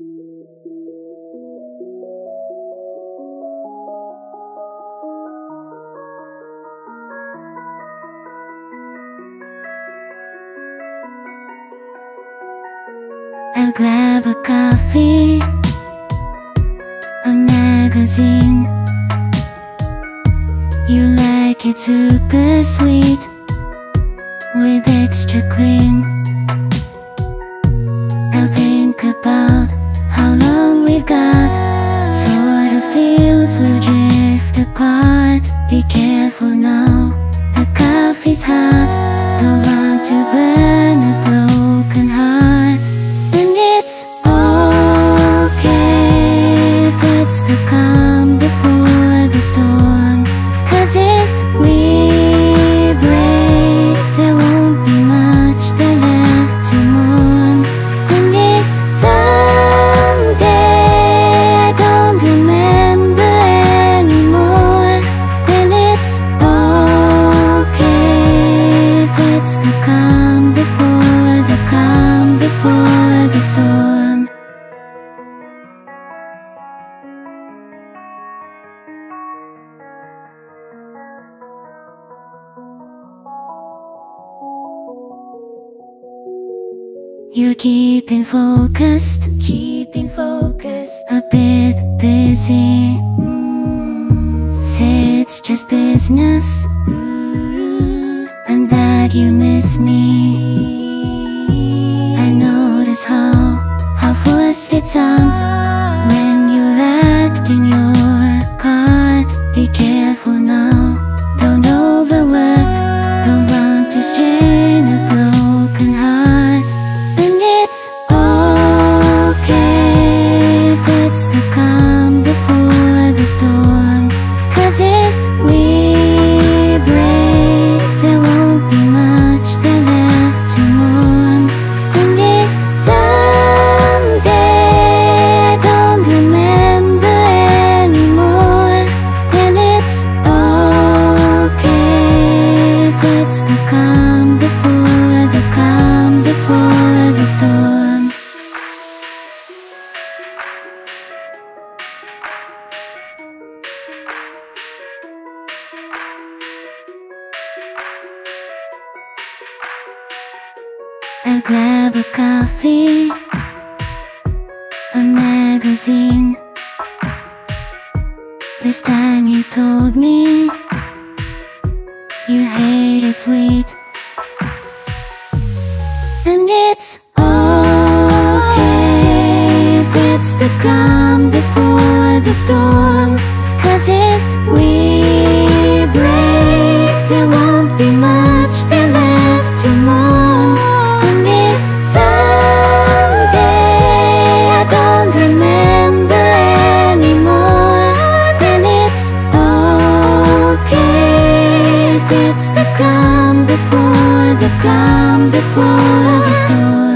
I'll grab a coffee, a magazine. You like it super sweet with extra cream. We'll drift apart. Be You're keeping focused, keeping focused, a bit busy. Say it's just business, and that you miss me. I notice how how forced it sounds when you're acting your storm. I'll grab a coffee, a magazine. This time you told me you hate it sweet. And it's the calm before the storm. Cause if we break, there won't be much there left to mourn. And if someday I don't remember anymore, then it's okay if it's the calm before the calm before the storm.